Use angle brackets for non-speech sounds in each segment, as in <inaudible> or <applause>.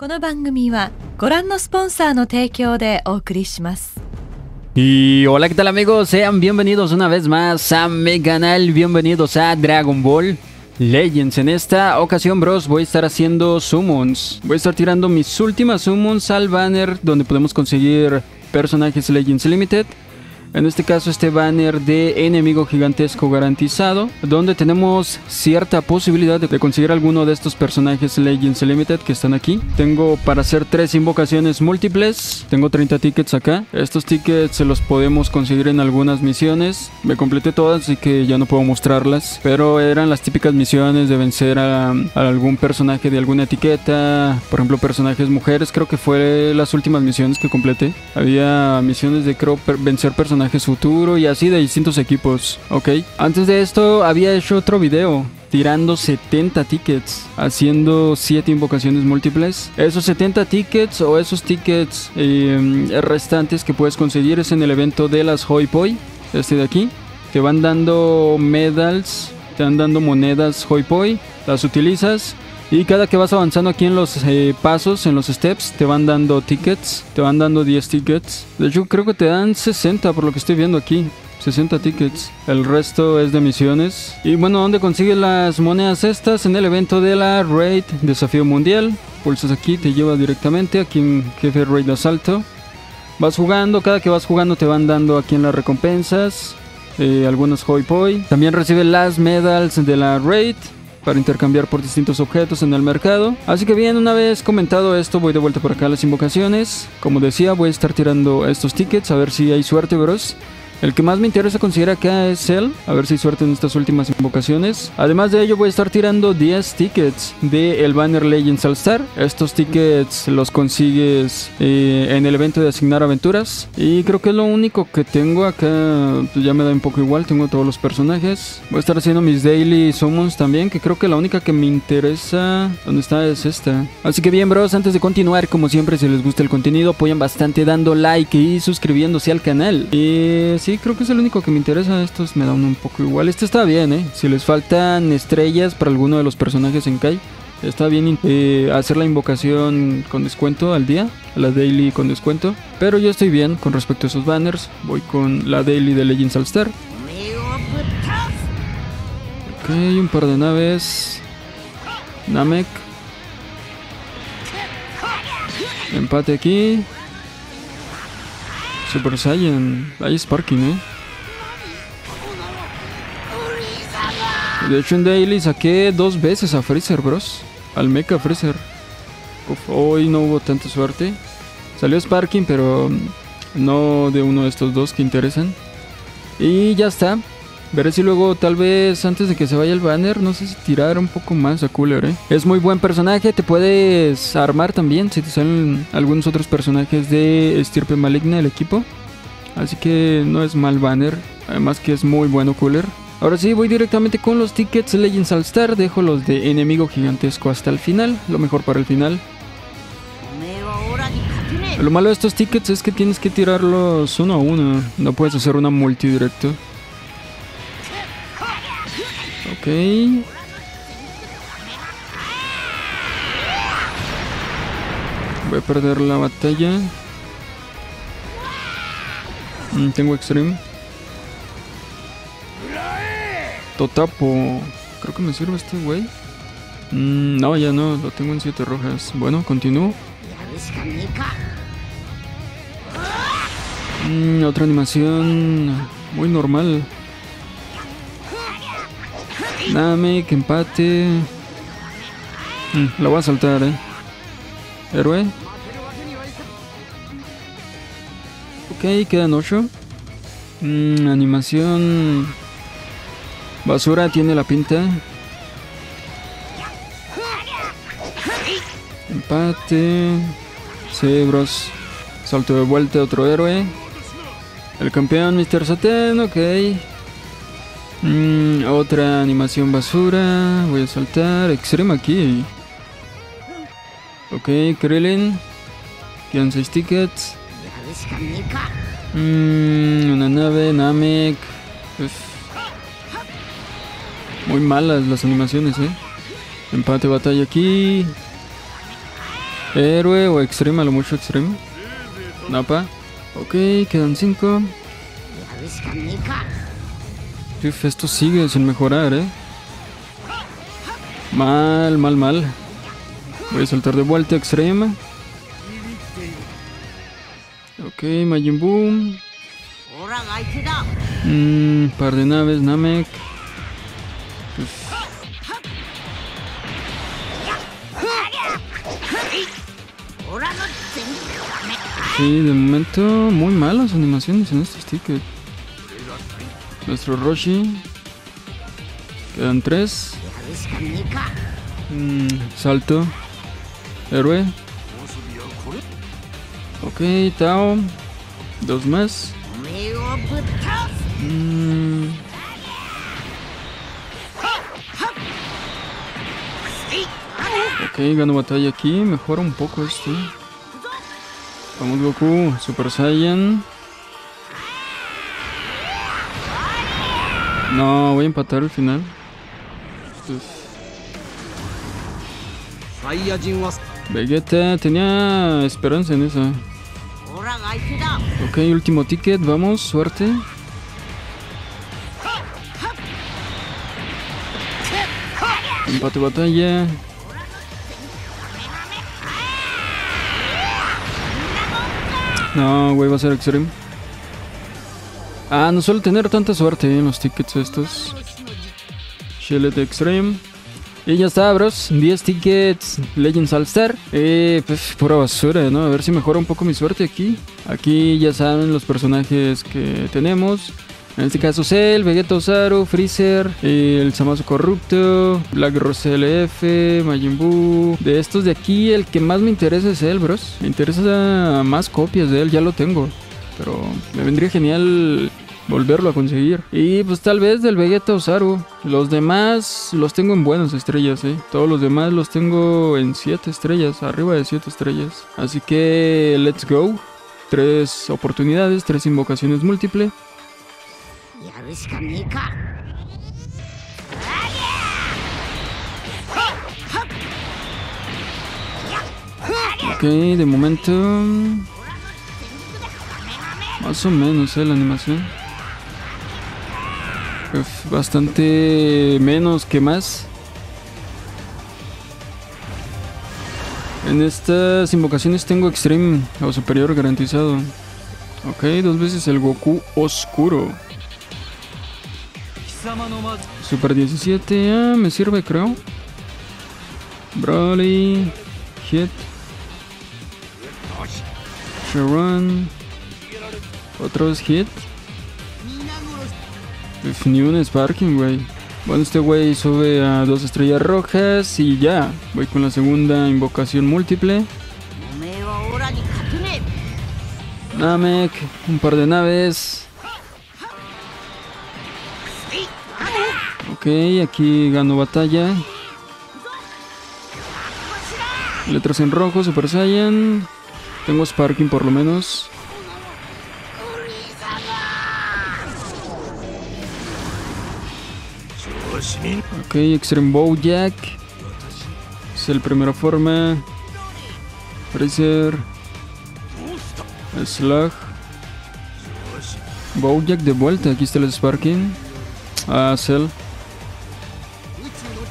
この番組はご覧のスポンサーの提供でお送りします Y hola, ¿qué tal amigos? Sean bienvenidos una vez más a mi canal, bienvenidos a Dragon Ball Legends. En esta ocasión, bros, voy a estar haciendo summons. Voy a estar tirando mis últimas summons al banner donde podemos conseguir personajes Legends Limited. En este caso este banner de enemigo gigantesco garantizado, donde tenemos cierta posibilidad de conseguir alguno de estos personajes Legends Limited que están aquí. Tengo para hacer tres invocaciones múltiples, tengo 30 tickets acá. Estos tickets se los podemos conseguir en algunas misiones. Me completé todas, así que ya no puedo mostrarlas, pero eran las típicas misiones de vencer a, algún personaje de alguna etiqueta, por ejemplo personajes mujeres, creo que fue las últimas misiones que completé. Había misiones de creo per- vencer personajes futuro y así de distintos equipos, ¿ok? Antes de esto había hecho otro video tirando 70 tickets, haciendo 7 invocaciones múltiples. Esos 70 tickets o esos tickets eh, restantes que puedes conseguir es en el evento de las Hoi Poi, este de aquí. Te van dando medals, te van dando monedas Hoi Poi, las utilizas y cada que vas avanzando aquí en los eh, pasos, en los steps, te van dando tickets, te van dando 10 tickets. De hecho, creo que te dan 60 por lo que estoy viendo aquí. 60 tickets. El resto es de misiones. Y bueno, ¿dónde consigues las monedas estas? En el evento de la Raid Desafío Mundial. Pulsas aquí, te lleva directamente aquí en Jefe Raid de Asalto. Vas jugando, cada que vas jugando te van dando aquí en las recompensas. eh, algunos hoi poi. También recibes las medals de la Raid para intercambiar por distintos objetos en el mercado. Así que bien, una vez comentado esto, voy de vuelta por acá a las invocaciones. Como decía, voy a estar tirando estos tickets a ver si hay suerte, bros. El que más me interesa conseguir acá es Cell, a ver si hay suerte en estas últimas invocaciones. Además de ello voy a estar tirando 10 tickets de el banner Legends All Star. Estos tickets los consigues eh, en el evento de asignar aventuras. Y creo que es lo único que tengo acá, pues ya me da un poco igual, tengo todos los personajes. Voy a estar haciendo mis daily summons también, que creo que la única que me interesa, ¿dónde está? Es esta. Así que bien bros, antes de continuar, como siempre, si les gusta el contenido, apoyan bastante dando like y suscribiéndose al canal. Y creo que es el único que me interesa. Estos me dan un poco igual. Este está bien, ¿eh? Si les faltan estrellas para alguno de los personajes en Kai, está bien eh, hacer la invocación con descuento al día, la daily con descuento. Pero yo estoy bien con respecto a esos banners. Voy con la daily de Legends All Star. Ok, un par de naves. Namek. Empate aquí. Super Saiyan. Hay Sparking, eh. De hecho, en Daily saqué dos veces a Freezer, bros. Al Mecha Freezer. Uf, hoy no hubo tanta suerte. Salió Sparking, pero no de uno de estos dos que interesan. Y ya está. Veré si luego, tal vez antes de que se vaya el banner, no sé si tirar un poco más a Cooler, ¿eh? Es muy buen personaje, te puedes armar también si te salen algunos otros personajes de estirpe maligna el equipo. Así que no es mal banner, además que es muy bueno Cooler. Ahora sí, voy directamente con los tickets Legends All Star, dejo los de enemigo gigantesco hasta el final, lo mejor para el final. Lo malo de estos tickets es que tienes que tirarlos uno a uno, no puedes hacer una multi directo. Ok. Voy a perder la batalla. Mm, tengo extreme. Totapo. Creo que me sirve este güey. Mm, no, ya no, lo tengo en 7 rojas. Bueno, continúo. Mm, otra animación muy normal. Namek, empate. Mm, la voy a saltar, eh. Héroe. Ok, quedan 8. animación. Basura tiene la pinta. Empate. Sí, bros. Salto de vuelta, otro héroe. El campeón, Mr. Satan, ok. Mm, otra animación basura. Voy a saltar. Extreme aquí. Ok, Krillin. Quedan 6 tickets. Mm, una nave, Namek. Uf. Muy malas las animaciones, eh. Empate batalla aquí. Héroe o extreme, a lo mucho extreme. Napa. Ok, quedan 5. Esto sigue sin mejorar, eh. Mal, mal, mal. Voy a saltar de vuelta extreme. Ok, Majin Boom. Mm, par de naves, Namek. Sí, de momento muy malas animaciones en estos tickets. Nuestro Roshi. Quedan tres. Mm, salto. Héroe. Ok, Tao. Dos más. Mm. Ok, gano batalla aquí. Mejora un poco esto. Vamos Goku, Super Saiyan. No, voy a empatar al final. Vegeta, tenía esperanza en eso. Ok, último ticket, vamos, suerte. Empate batalla. No, güey, va a ser extreme. Ah, no suelo tener tanta suerte en los tickets estos. Shillet Extreme. Y ya está, bros. 10 tickets Legends All Star. Eh, pues pura basura, ¿no? A ver si mejora un poco mi suerte aquí. Aquí ya saben los personajes que tenemos. En este caso Cell, Vegeta Osaru, Freezer, el Samazo Corrupto, Black Rose LF, Majin Buu. De estos de aquí, el que más me interesa es él, bros. Me interesa más copias de él, ya lo tengo. Pero me vendría genial volverlo a conseguir. Y pues tal vez del Vegeta Osaru. Los demás los tengo en buenas estrellas, ¿eh? Todos los demás los tengo en 7 estrellas, arriba de 7 estrellas. Así que let's go. Tres oportunidades, tres invocaciones múltiples. Ok, de momento... Más o menos, ¿eh? La animación. Bastante menos que más. En estas invocaciones tengo Extreme o Superior garantizado. Ok, dos veces el Goku Oscuro. Super 17, ah, me sirve creo. Broly, Hit. Sharon. Otros Hit. Uf, ni un Sparking, güey. Bueno, este güey sube a dos estrellas rojas y ya. Voy con la segunda invocación múltiple. Namek, un par de naves. Ok, aquí gano batalla. Letras en rojo, Super Saiyan. Tengo Sparking por lo menos. Ok, Extreme Bowjack. Es el primera forma. Freezer. Slug. Bowjack de vuelta. Aquí está el Sparking. Ah, Cell.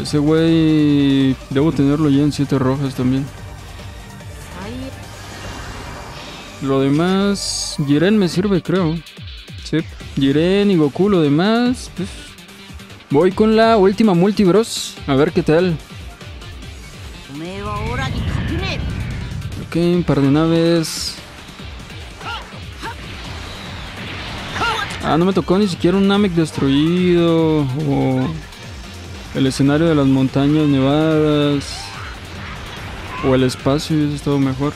Ese güey. Debo tenerlo ya en 7 rojas también. Lo demás. Jiren me sirve, creo. Sí. Jiren y Goku, lo demás. Pues, voy con la última multibros. A ver qué tal. Ok, un par de naves. Ah, no me tocó ni siquiera un Namek destruido. O el escenario de las montañas nevadas. O el espacio, eso es todo mejor.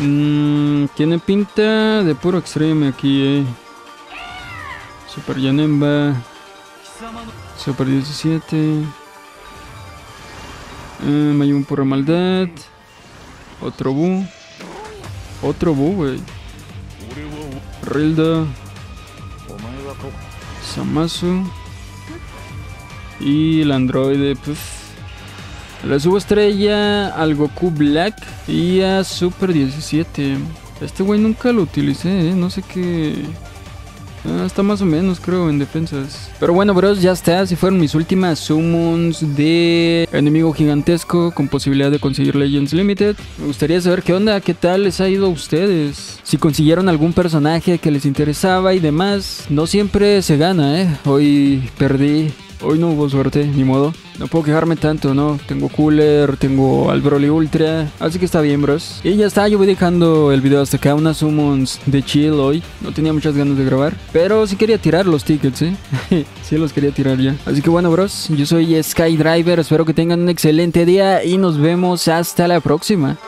Mm, tiene pinta de puro extreme aquí, eh. Super Yanemba. Super 17. Eh, Mayun pura maldad. Otro Bu. Otro Bu, güey. Rilda. Samasu. Y el androide, pues... La subestrella, al Goku Black y a Super 17. Este güey nunca lo utilicé, ¿eh? no sé qué... Ah, está más o menos, creo, en defensas. Pero bueno, bros, ya está. Así fueron mis últimas summons de enemigo gigantesco con posibilidad de conseguir Legends Limited. Me gustaría saber qué onda, qué tal les ha ido a ustedes. Si consiguieron algún personaje que les interesaba y demás. No siempre se gana, ¿eh? Hoy perdí Hoy no hubo suerte, ni modo. No puedo quejarme tanto, ¿no? Tengo Cooler, tengo al Broly Ultra. Así que está bien, bros. Y ya está, yo voy dejando el video hasta acá. Unas summons de chill hoy. No tenía muchas ganas de grabar. Pero sí quería tirar los tickets, ¿eh? <laughs> sí los quería tirar ya. Así que bueno, bros. Yo soy Skydriver. Espero que tengan un excelente día. Y nos vemos hasta la próxima.